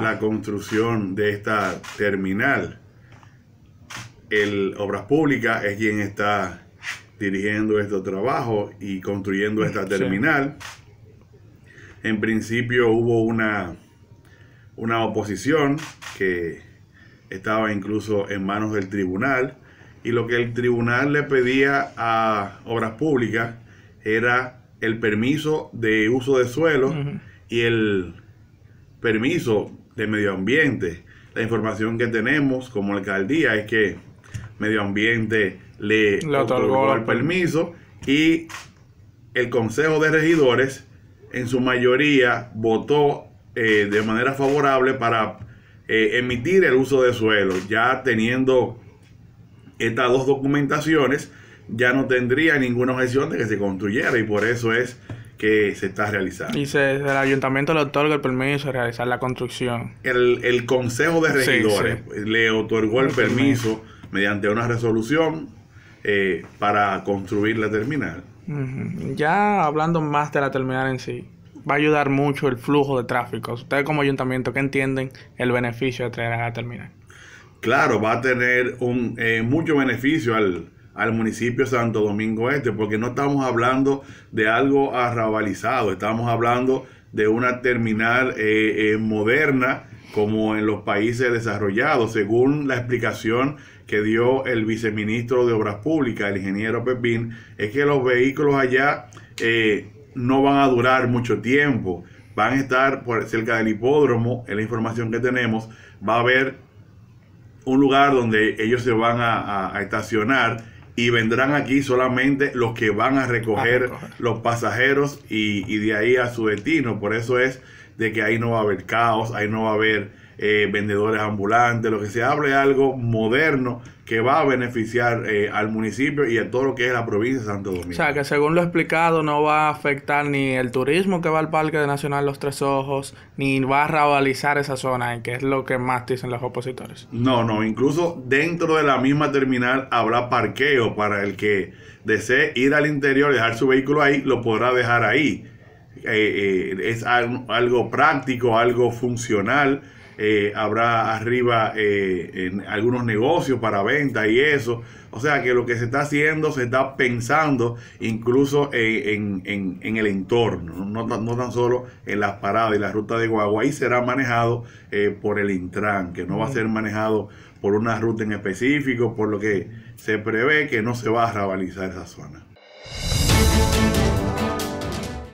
la construcción de esta terminal. El Obras Públicas es quien está dirigiendo estos trabajos y construyendo esta terminal. En principio hubo una, una oposición que estaba incluso en manos del tribunal y lo que el tribunal le pedía a Obras Públicas era el permiso de uso de suelo y el permiso de medio ambiente. La información que tenemos como alcaldía es que medio ambiente le, otorgó el permiso y el Consejo de Regidores en su mayoría votó eh, de manera favorable para eh, emitir el uso de suelo, ya teniendo estas dos documentaciones, ya no tendría ninguna objeción de que se construyera y por eso es que se está realizando. Y se, el ayuntamiento le otorga el permiso de realizar la construcción. El, Consejo de Regidores le otorgó el, permiso, mediante una resolución eh, para construir la terminal. Ya hablando más de la terminal en sí, va a ayudar mucho el flujo de tráfico. Ustedes como ayuntamiento, ¿qué entienden el beneficio de traer a la terminal? Claro, va a tener un, eh, mucho beneficio al, al municipio Santo Domingo Este, porque no estamos hablando de algo arrabalizado, estamos hablando de una terminal eh, eh, moderna como en los países desarrollados, según la explicación que dio el viceministro de Obras Públicas, el ingeniero Pepín, es que los vehículos allá eh, no van a durar mucho tiempo, van a estar por cerca del hipódromo, en la información que tenemos, va a haber un lugar donde ellos se van a estacionar y vendrán aquí solamente los que van a recoger, los pasajeros y, y, de ahí a su destino. Por eso es de que ahí no va a haber caos, ahí no va a haber eh, vendedores ambulantes, lo que se hable algo moderno que va a beneficiar eh, al municipio y a todo lo que es la provincia de Santo Domingo. O sea, que según lo explicado no va a afectar ni el turismo que va al Parque Nacional Los Tres Ojos, ni va a rabalizar esa zona, que es lo que más dicen los opositores. No, no, incluso dentro de la misma terminal habrá parqueo para el que desee ir al interior y dejar su vehículo ahí, lo podrá dejar ahí. Eh, es algo práctico, algo funcional eh, habrá arriba eh, en algunos negocios para venta y eso. O sea que lo que se está haciendo, se está pensando incluso eh, en, el entorno, no, no, tan solo en las paradas y la ruta de guagua. Ahí será manejado por el Intran, que no va a ser manejado por una ruta en específico, por lo que se prevé que no se va a rabalizar esa zona.